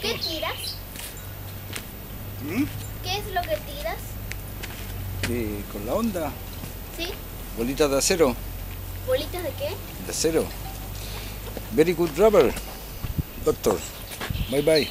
¿Qué tiras? ¿Mm? ¿Qué es lo que tiras? Eh, con la onda, ¿Sí? bolitas de acero, ¿Bolitas de qué? de acero. Very good rubber, doctor. Bye bye.